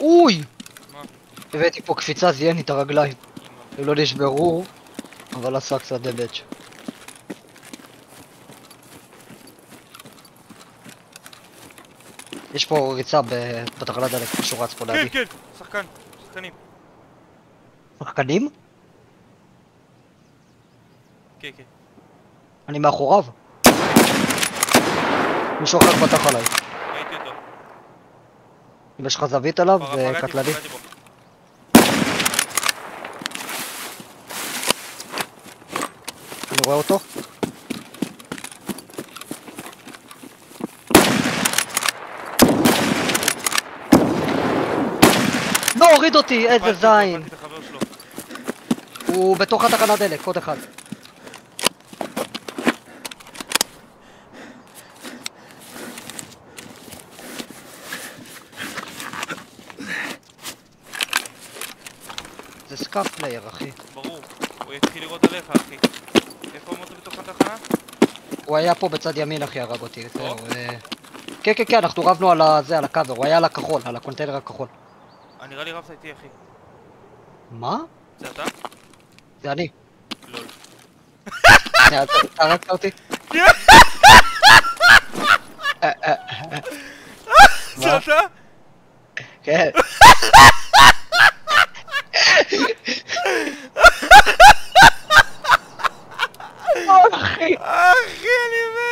אוי! מה? הבאתי פה קפיצה, זיין לי את הרגליים. הם לא נשברו, אבל עשה קצת דבג'. יש פה ריצה בתחנת דלק, מישהו רץ פה כן, לידי. כן, שחקן, שחקנים. שחקנים? כן, כן. אני מאחוריו. מישהו אחר פתח עליי. אם יש לך זווית עליו, זה קטלני. אני רואה אותו. לא, הוריד אותי, איזה זין. הוא בתוך התחנת דלק, עוד אחד. זה scav player, אחי. ברור. הוא יתחיל לירות עליך, אחי. איפה אמרת בתוך התחנה? הוא היה פה בצד ימין, אחי, הרג אותי. אה, כן, כן, כן, אנחנו רבנו על הזה, על הקאבר, הוא היה על הכחול, על הקונטיינר הכחול. אה, נראה לי רבת איתי, אחי. מה? זה אתה? זה אני. LOL. שנייה, אתה הרגת אותי? אה, אה, זה אתה? כן. Oh, geen. Geen